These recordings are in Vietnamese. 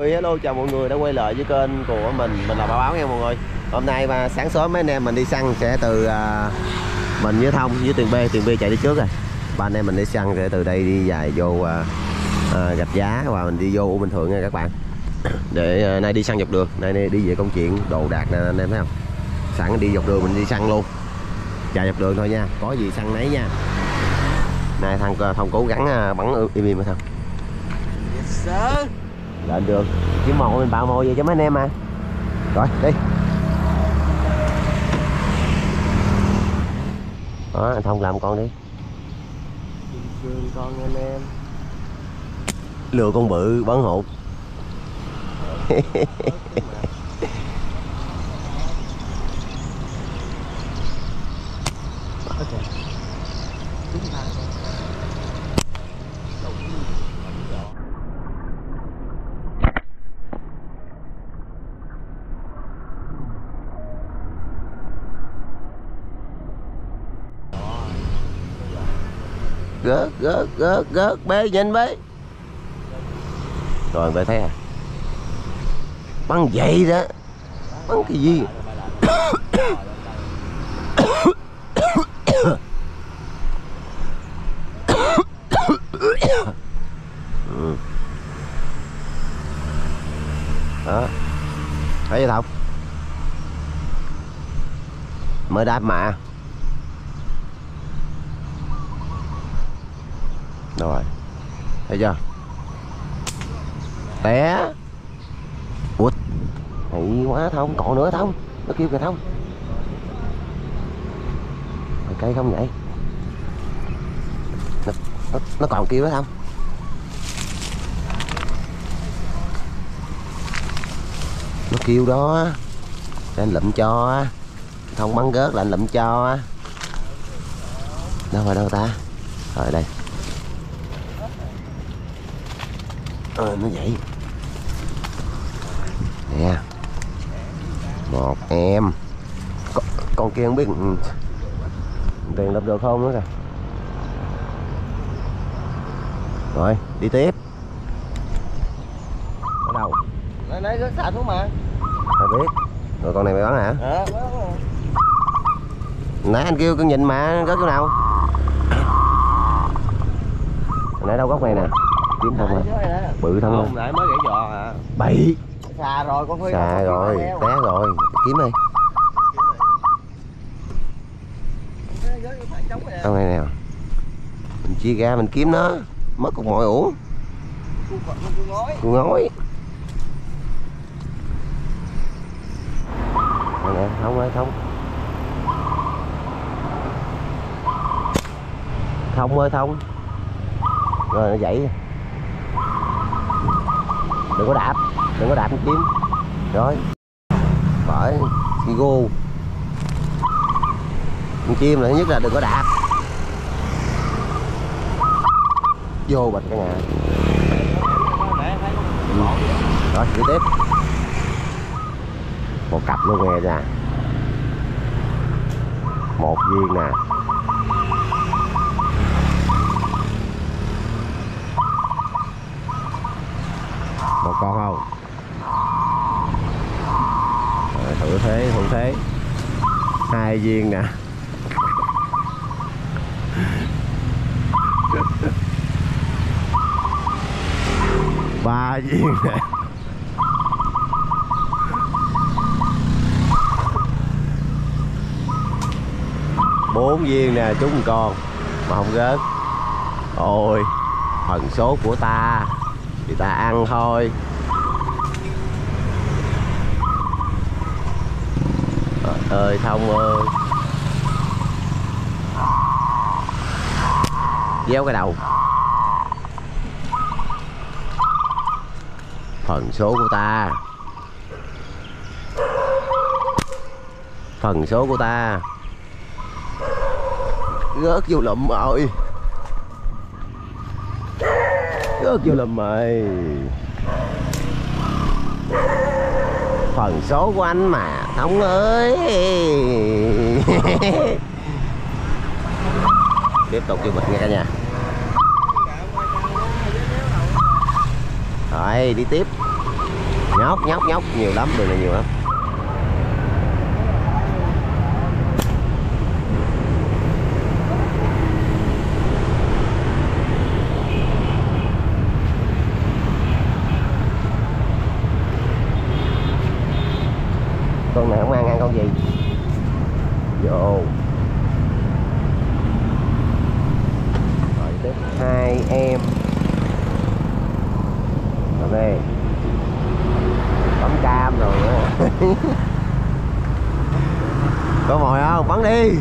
Hello chào mọi người đã quay lại với kênh của mình. Mình là Bảo Báo nha mọi người. Hôm nay và sáng sớm mấy anh em mình đi săn sẽ từ uh, mình với Thông với Tuyền B. Tuyền B chạy đi trước rồi. Ba anh em mình đi săn sẽ từ đây đi dài vô à, à, uh, uh, gạch giá và mình đi vô U Bình Thượng nha các bạn. Để uh, nay đi săn dọc đường nay đi về công chuyện đồ đạc nè anh em thấy không? Sẵn đi dọc đường mình đi săn luôn. Chạy dọc đường thôi nha có gì săn nấy nha. Nay thằng thông cố gắng bắn im im thôi Yes sir lên đường kiếm mồi mình bạo mồi về cho mấy anh em mà. Rồi đi. Đó anh thông làm con đi. Con anh em. lừa con bự bắn hụt gớt gớt gớt gớt, bê, nhìn bê. Rồi, bê thấy à? Bắn vậy đó. Bắn cái gì? Ừ. đó. Thấy chưa không? Mới đáp mà rồi thấy chưa? Té. Út hay quá thông còn nữa thông nó kêu kìa thông cây không vậy? Nó, nó, nó còn kêu đó không? Nó kêu đó. Để anh lụm cho. Thông bắn gớt là anh lụm cho. Đâu rồi đâu ta? Rồi đây. Ờ nó vậy. Nè. Một em. Con, con kia không biết ừ, tiền lập được không nữa kìa. Rồi đi tiếp. Ở đâu? Nãy nãy rất xả xuống mà. mày biết. Rồi con này mày bắn hả? Ờ. nãy anh kêu con nhìn mà có chỗ nào? Nãy đâu góc này nè kiếm không à? Bự Không, không nãy mới gãy giò à. bậy. Xà rồi con xa rồi té rồi. Kiếm đi. Đâu này nào mình chia ra mình kiếm nó. Mất cục mọi uổng. Con ngói. Nè không ơi không thông ơi thông. Rồi nó dậy đừng có đạp, đừng có đạp con chim rồi. Bởi Sigo con chim là thứ nhất là đừng có đạp. Vô bạch cả nhà. Ừ. Rồi, đi tiếp. Một cặp luôn nghe ra một viên nè. Một con không? Rồi, thử thế thử thế. Hai viên nè. Ba viên nè. Bốn viên nè chúng con. Mà không rớt. Ôi phần số của ta người ta ăn thôi. Trời ơi, thông ơi. Déo cái đầu. Phần số của ta. Phần số của ta. Rớt vô lụm rồi rớt vô lụm mày. Phần số của anh mà thông ơi. Tiếp tục vô bịch nha cả nhà. Rồi, đi tiếp. Nhóc nhóc nhóc, nhiều lắm, đường này nhiều lắm con này không ăn ăn con gì vô rồi tiếp hai em rồi đây bấm cam rồi nữa có mồi không bắn đi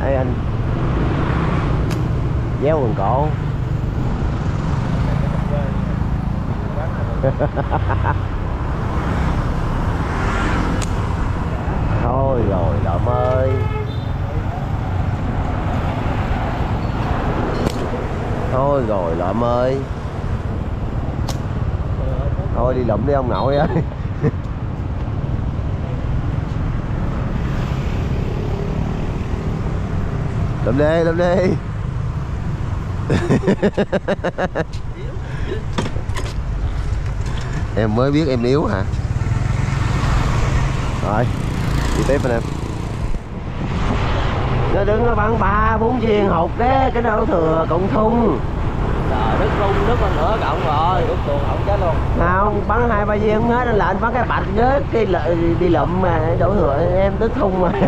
đây anh déo quần cổ thôi rồi lợm ơi. Thôi rồi lợm ơi. Thôi đi lụm đi ông nội ơi. Lụm đi lụm đi. em mới biết em yếu hả? Rồi đi tiếp anh em. Nó đứng nó bắn ba bốn viên hột cái cái đâu thừa cộng thun Trời đứt rung đứt con nữa cộng rồi đứt tuồng không chết luôn. Không bắn hai ba viên hết là anh bắn cái bạch với cái lợi đi lụm mà đổ thừa em đứt thun mà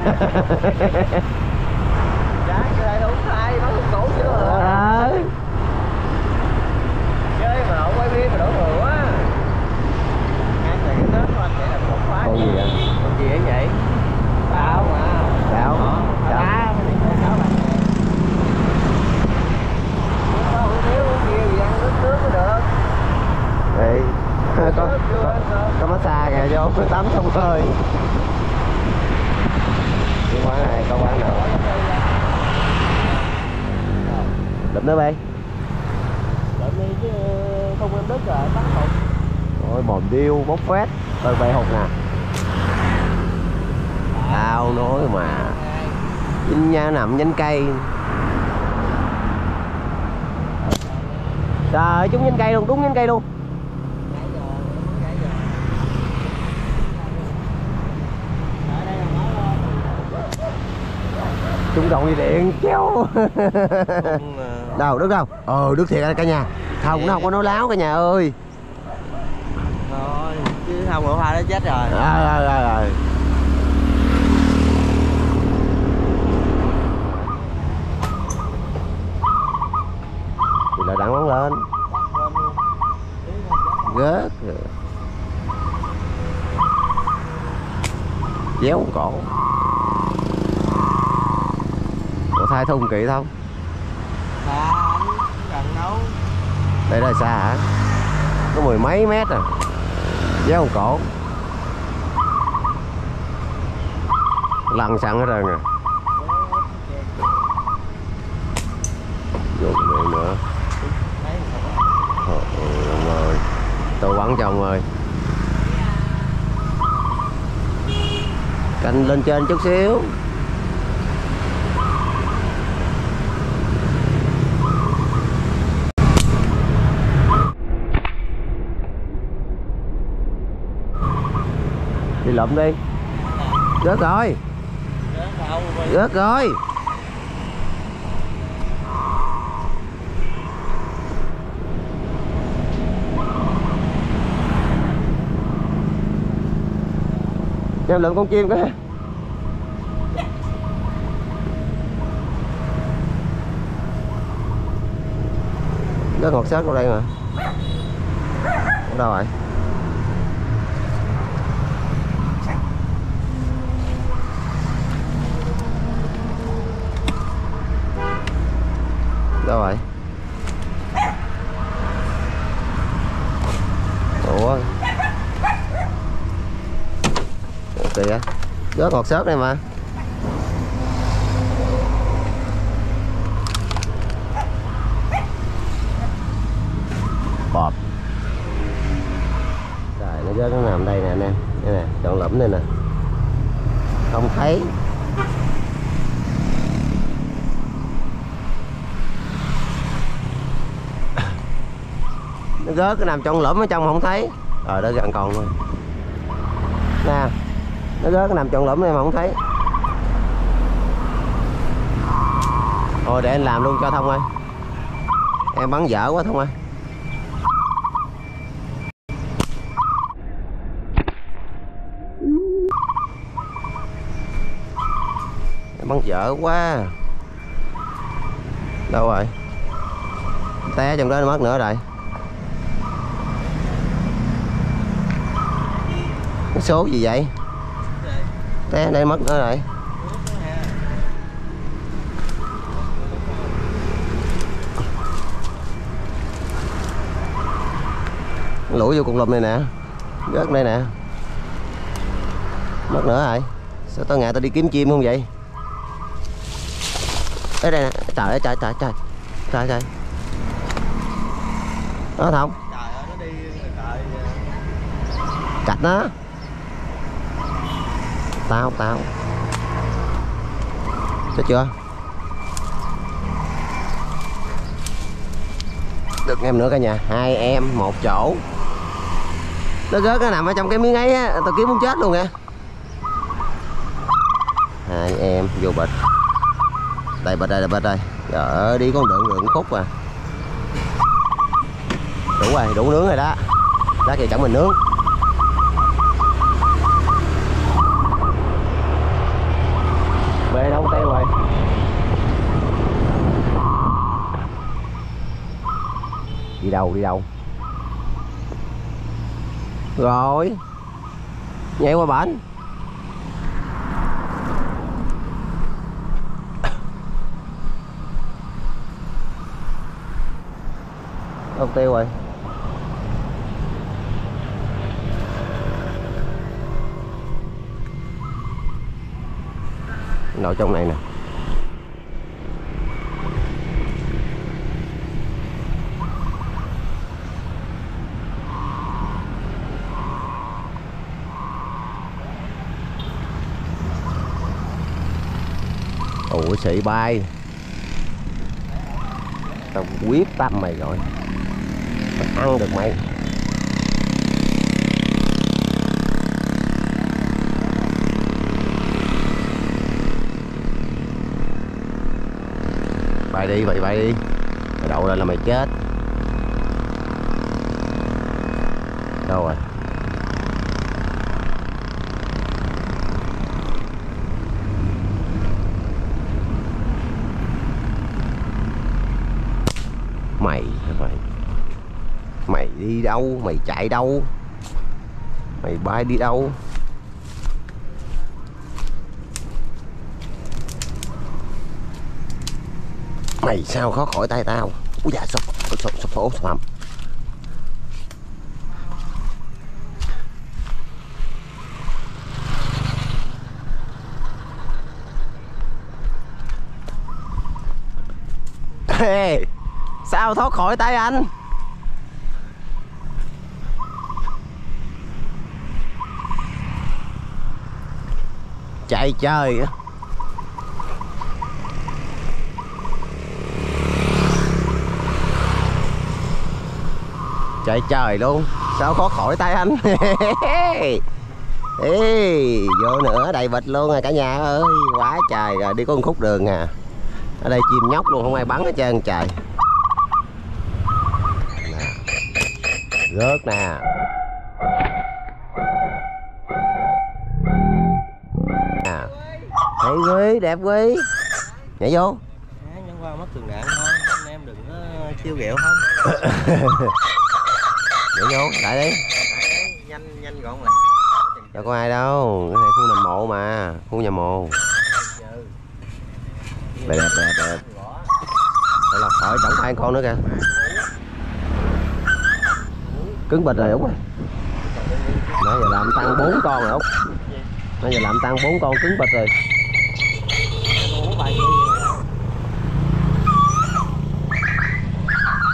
Trái cái đây đúng sai nó không cổ chứ Ờ. Chơi mà không quay bia mà đổ thừa quá Ăn thì cái tết của anh vậy là một khóa con gì anh Con gì ấy vậy? Tao mà Táo? Đó, Táo. Cá mà đi táo bạn Không thiếu uống nhiều thì ăn nước nước mới được Đây. có, có, Nước chưa ăn cơm. có massage kìa vô có tắm xong hơi cái quán này có quán nào lụm nữa bay. Lợn đi chứ không em đứt rồi, bắn hụt Ôi mồm điêu bốc phét. Tôi bay hụt nè. Tao nói mà. Vinh nha nằm nhánh cây. Trời ơi, trúng nhánh cây luôn, đúng nhánh cây luôn. Trúng đồng dây điện, chéo Đâu, đứng đâu? Ờ, đứng thiệt cả nhà. Không, nó không có nói láo cả nhà ơi. Thôi, chứ không có hoa nó chết rồi. Rồi rồi rồi rồi thì lại đặng bắn lên. Gớt déo cổ. Có thay thùng kỹ không Xa gần đâu đây là xa hả? Có mười mấy mét à. Ông cổ. Lăn sẵn hết trơn rồi dùng này nữa? Trời ơi, ông ơi. Tôi bắn cho ông ơi. Canh lên trên chút xíu. Đi lụm đi. Rớt rồi. Rớt rồi. Em lượm con chim cái nó ngọt sát vào đây mà. Ở đâu rồi? Đâu rồi. Ủa? Kìa. Rớt ngọt xớt đây mà. Bọt. Trời nó rớt nó nằm đây nè anh em, nè chọn lẫm đây nè. Không thấy. Nó cái nằm trong lõm ở trong không thấy. Rồi đó gần còn thôi. Nè, nó rớt nằm trong lõm này mà không thấy. Thôi, để anh làm luôn cho thông ơi. Em bắn dở quá, thông ơi. Em bắn dở quá. Đâu rồi? Té trong đó nó mất nữa rồi. Số gì vậy? Té đây mất nữa rồi. Lũi vô cục lùm này nè. Rớt đây nè. Mất nữa rồi. Sao tao ngại tao đi kiếm chim không vậy? Ở đây nè. Trời ơi trời trời trời. Trời trời. Đó không? Trời ơi nó đi trời cạch nó táo táo, chết chưa? Được em nữa cả nhà. Hai em một chỗ. Nó rớt nó nằm ở trong cái miếng ấy á. Tao kiếm muốn chết luôn nè hai em vô bịch đây bịch đây là bịch đây. Trời đi con đường đường khúc à. Đủ rồi đủ nướng rồi đó. Lát thì chẳng mình nướng bê đâu tiêu rồi đi đâu đi đâu? Rồi. Nhảy qua bển. Ông tiêu rồi. Nội trong này nè. Ủa sĩ bay. Tao quyết tâm mày rồi. Tao ăn được mày. Bay đi, bay bay đi. Mày đậu lên là mày chết. Đâu rồi? Mày mày? Mày đi đâu? Mày chạy đâu? Mày bay đi đâu? Mày sao khó khỏi tay tao? Ui da sập sập sập sập thoát khỏi tay anh. Chạy chơi á. Chạy trời luôn. Sao khó khỏi tay anh? Ê, vô nữa đầy bịch luôn rồi cả nhà ơi. Quá trời rồi đi có một khúc đường à. Ở đây chim nhóc luôn không ai bắn hết trơn trời. Rớt nè. À. thấy quý đẹp quý nhảy vô. Á, nhân qua mất tường đạn thôi anh em đừng có chiêu ghẹo không? Nhảy vô lại đi. Nhanh nhanh gọn lại. Đâu có ai đâu cái này khu nằm mộ mà khu nhà mồ đẹp đẹp đẹp đẹp Đây là khỏi chẳng phải con nữa kìa cứng bịch rồi út ơi nãy giờ làm tăng bốn con rồi út nãy giờ làm tăng bốn con cứng bịch rồi.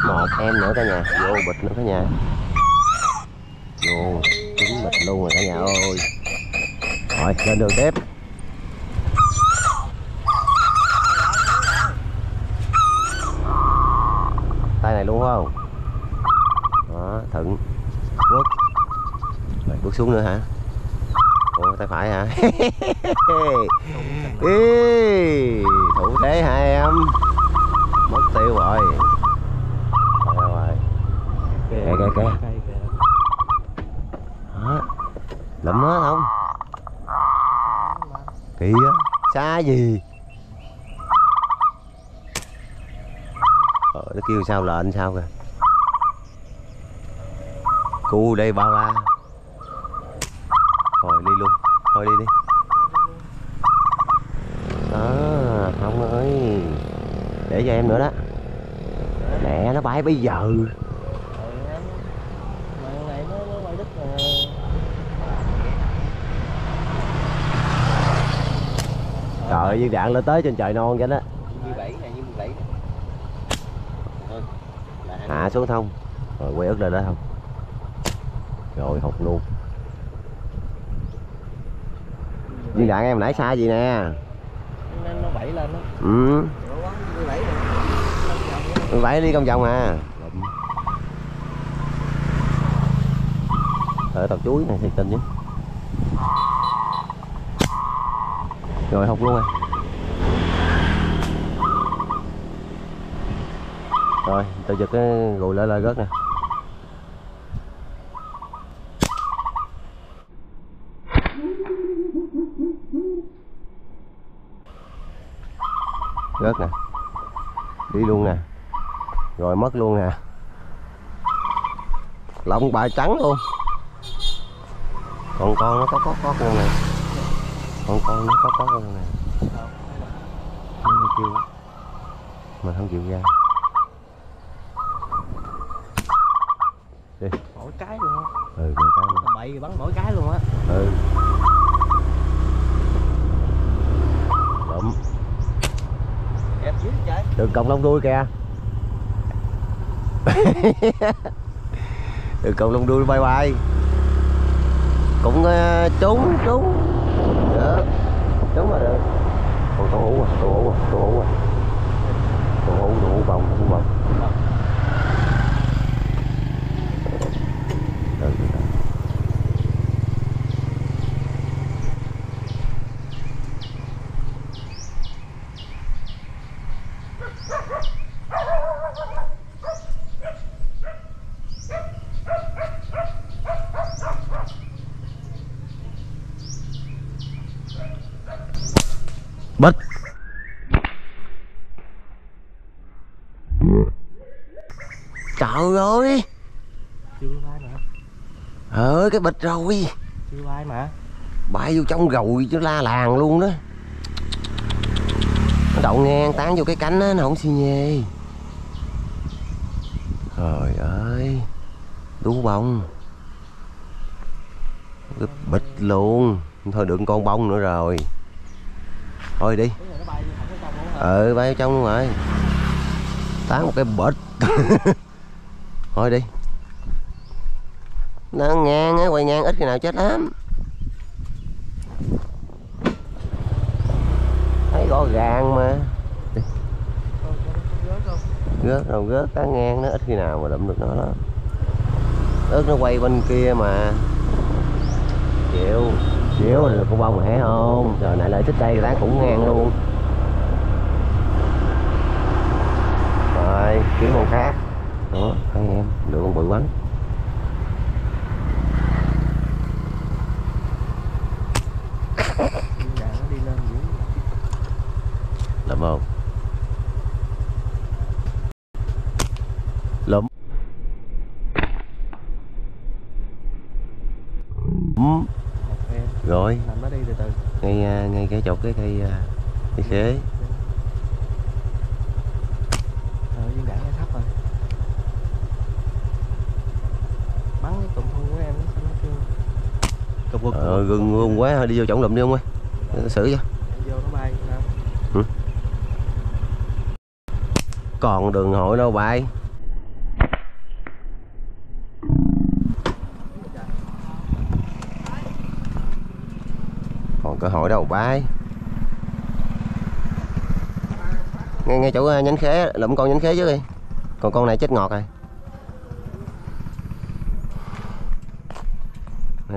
Một em nữa cả nhà, vô bịch nữa cả nhà. Vô cứng bịch luôn rồi cả nhà ơi. Rồi, lên đường tiếp. Tay này luôn không? Đó thận quất bước xuống nữa hả? Ủa tay phải hả? Ê, thủ thế hai em? Mất tiêu rồi. Rồi kìa kìa kìa. Lụm nó không? Kìa xa gì? Ờ, nó kêu sao lệnh sao kìa cu đây bao la rồi đi luôn. Thôi đi đi. Đó không ơi. Để cho em nữa đó. Mẹ nó bay bây giờ. Trời ơi, viên đạn lên tới trên trời non vậy đó. 27 này 27 Thôi là ăn hạ xuống thông. Rồi quay ức lên đó không rồi hụt luôn. Viên đạn em nãy xa gì nè? Nó, nó bảy lên đó. Ừ. Ủa, 17 rồi phải đi công vòng à. Ở tàu chuối này thì tình chứ. Rồi hụt luôn à. Rồi tự giật cái gùi lại lại rớt nè rớt nè. Đi luôn nè. Rồi mất luôn nè. Lông bài trắng luôn. Còn con nó có có có luôn nè. Con con nó có có luôn nè. Nó không kêu. Mình không chịu ra. Đi. Mỗi cái luôn á. Ừ con cái nữa. bậy bắn mỗi cái luôn á. Ừ được cộng lông đuôi kìa. Được cộng lông đuôi bay bay. Cũng uh, trúng trúng được trúng rồi được. Còn con hũ à con hũ à con hũ à. Con hũ con hũ vòng con hũ vòng Được, được, được. bích trời ơi chưa bay mà ờ cái bịch rồi. Chưa bay mà? Bay vô trong rồi chứ la làng luôn đó. Nó đậu ngang tán vô cái cánh á nó không xi nhê trời ơi đú bông. Cái bịch luôn. Thôi đừng con bông nữa rồi. Thôi đi. Ừ bay vô trong luôn rồi. Tán một cái bịch. Thôi đi nó ngang á quay ngang ít khi nào chết lắm. Thấy rõ ràng mà. Gớt đâu con rồi cá ngang nó ít khi nào mà đụng được nó lắm. Ớt nó quay bên kia mà. Chịu. Chịu là được con bông hả không? Trời này lại thích đây tán cũng ngang luôn rồi kiếm con khác đó hai em được con bự bắn Viên đạn nó đi lên dữ lụm không lụm Lụm. một em rồi nằm nó đi từ từ ngay à, ngay cái chỗ cái cây à, cây khế ờ viên đạn nó thấp rồi bắn cái cụm thu của em nó sao nó kêu gừng gừng quá đi vô trọng lụm đi không ơi. Xử cho. Sao còn đường hội đâu bay còn cơ hội đâu bay ngay ngay chỗ à, nhánh khế lụm con nhánh khế trước đi. Còn con này chết ngọt rồi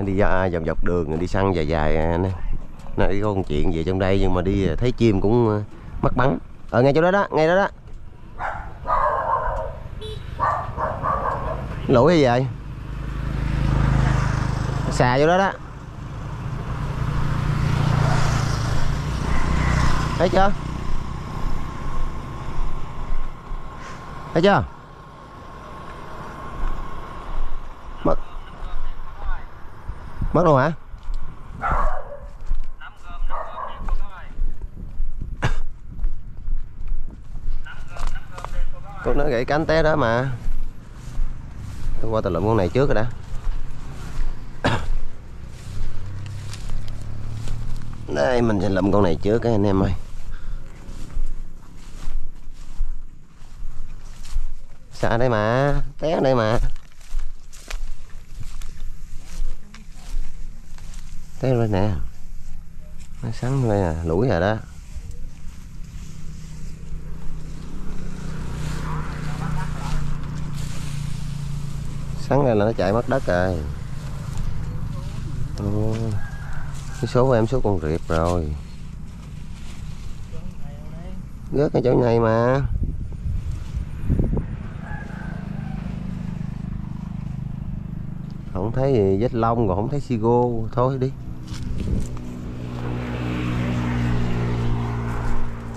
đi à, ra dọc đường đi săn dài dài à, nè. Nó đi có con chuyện về trong đây nhưng mà đi à, thấy chim cũng à, mắc bắn. Ở ngay chỗ đó đó ngay đó đó. Lỗi gì vậy? Xà vô đó đó. Thấy chưa? Thấy chưa? Mất rồi hả? Con nó gãy cánh té đó mà. Tôi qua tao lượm con này trước rồi đã đây, mình sẽ lượm con này trước các anh em ơi. Xa đây mà, té đây mà. Té lên nè. Nó sắn lên à lũi rồi đó. Sắn ra là nó chạy mất đất rồi. Ừ. cái số của em số con riệp rồi. Rớt cái chỗ này mà. Không thấy gì vết lông, còn không thấy sigo. Thôi đi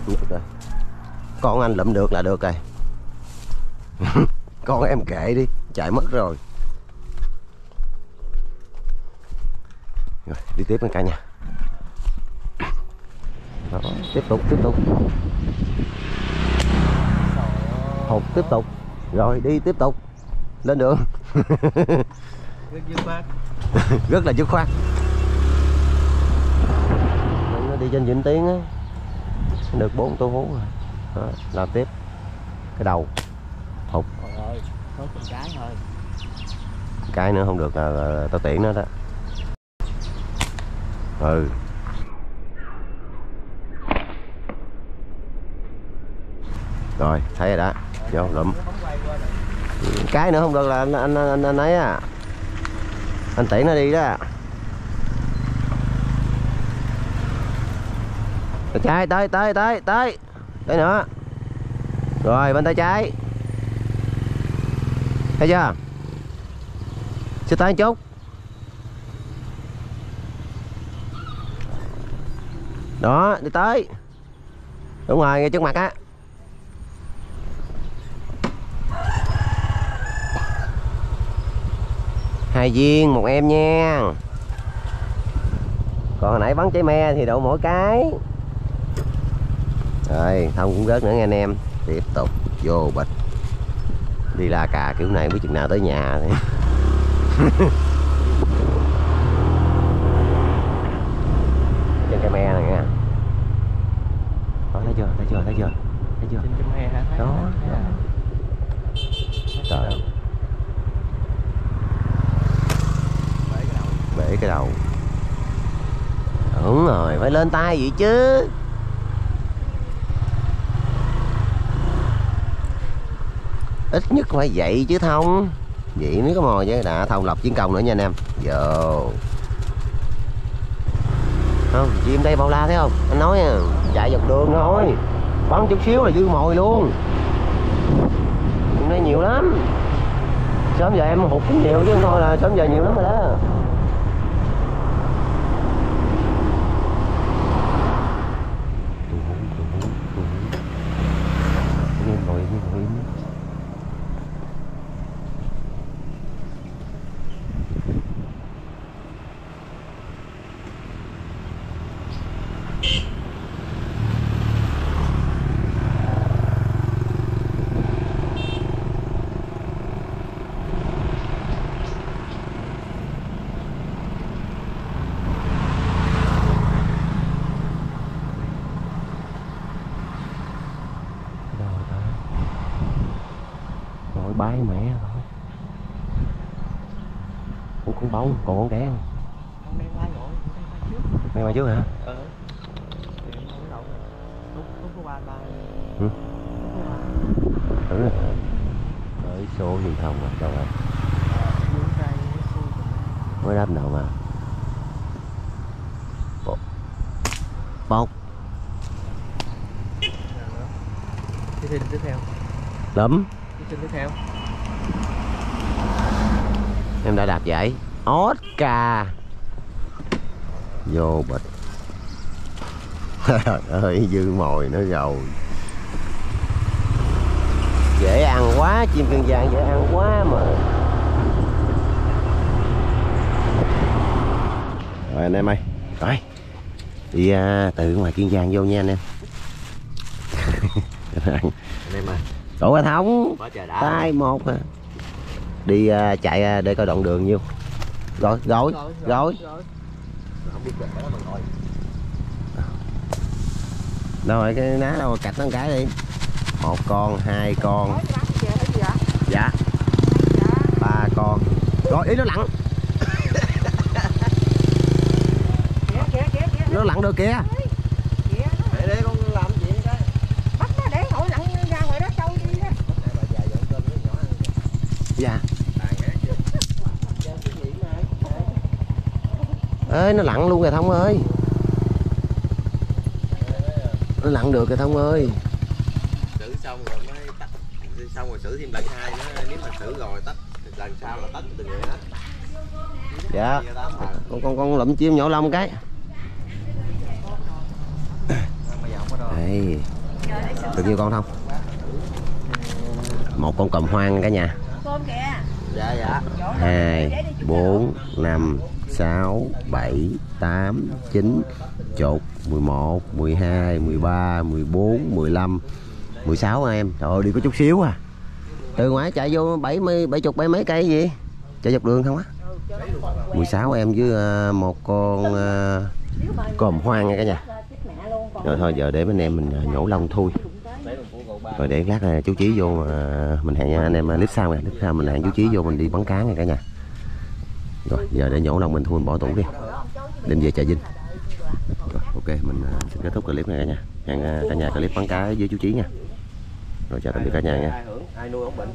được rồi con anh lụm được là được rồi. Con em kệ đi chạy mất rồi. Rồi đi tiếp với cả nhà. Đó, tiếp tục tiếp tục. Hột tiếp tục. Rồi đi tiếp tục. Lên đường. Rất dứt khoát. Rất là dứt khoát đi trên vĩnh tiến á được bốn tô hú rồi. Đó, làm tiếp cái đầu trời ơi cái thôi. Cái nữa không được là, là, tao tiễn nó đó. Ừ. Rồi thấy rồi đó. Vô lụm. Cái nữa không được là anh anh anh, anh ấy à. Anh tiễn nó đi đó tay trái tới tới tới tới tới nữa. Rồi, bên tay trái. Thấy chưa? Sẽ tới một chút. Đó, đi tới. Đúng rồi, ngay trước mặt á. Hai viên, một em nha. Còn hồi nãy bắn cháy me thì đậu mỗi cái rồi thông cũng rớt nữa nghe anh em. Tiếp tục vô bịch. Đi la cà kiểu này biết chừng nào tới nhà thì. Trên cây me này nha. Đó thấy chưa? Thấy chưa? Thấy chưa? Thấy chưa? Trên chấm he hả Đó, đó. trời ơi, Bể cái đầu. Bể cái đầu. Đúng rồi phải lên tay vậy chứ ít nhất phải vậy chứ thông. Vậy mới có mồi chứ đã thông lập chiến công nữa nha anh em. Vô. Không chim đây bao la thấy không? Anh nói à, chạy dọc đường thôi. Bắn chút xíu là dư mồi luôn. Chim đây nhiều lắm. Sớm giờ em hụt cũng nhiều chứ thôi là sớm giờ nhiều lắm rồi đó Yên ngồi yên ngồi yên đâu rồi ta rồi bay mẹ rồi con con bông còn con đen không đen lai rồi đen lai trước mày mà trước hả ờ thì em không biết đâu rồi lúc ba Ừ. lúc rồi tới số truyền thông à, đâu rồi mới đáp đầu mà Bốc bột thí sinh tiếp theo lắm Cái hình tiếp theo em đã đạt giải Oscar vô bịch trời ơi dư mồi nó rồi dễ ăn quá chim kiên giang dễ ăn quá mà. Rồi anh em ơi rồi đi à, từ ngoài kiên giang vô nha anh em. Anh em ơi. Đổ qua thống tay một à. đi à, chạy à, để coi đoạn đường nhiêu. Rồi rồi rồi không biết được cái đó mà ngồi đâu rồi cái ná đâu cạch nó một cái đi. Một con hai con. Dạ. Ba con. Rồi ý nó lặn. Nó lặn được kìa. Để để con làm gì cái dạ. Ơi nó lặn luôn rồi thông ơi nó lặn được rồi thông ơi. Xử xong rồi mới tắt. Xong rồi xử thêm lần hai nữa. Nếu mà xử rồi thì lần sau là tắt từng người hết. Dạ. Con con con lụm chim nhổ lông cái. Đây. Được nhiêu con không một con còm hoang cả nhà. Dạ dạ. Hai bốn năm sáu bảy tám chín chục 11 12 13 14 15 16 em? Trời ơi, đi có chút xíu à. Từ ngoài chạy vô 70 70 bảy mấy cây gì? Chạy dọc đường không á? 16 em với à, một con à, còm hoang nha cả nhà. Rồi thôi, giờ để bên em mình à, nhổ lông thôi rồi để lát chú chí vô mà mình hẹn anh em clip sau nè clip sau mình hẹn chú chí vô mình đi bắn cá nha cả nhà. Rồi, giờ để nhổ lông mình thôi mình bỏ tủ đi. Đem về trà vinh ok, mình à, xin kết thúc clip này cả nhà. Hẹn à, cả nhà clip bắn cá với chú chí nha. Rồi, chào tạm biệt cả nhà nha. Ai hưởng, ai nuôi ổn bệnh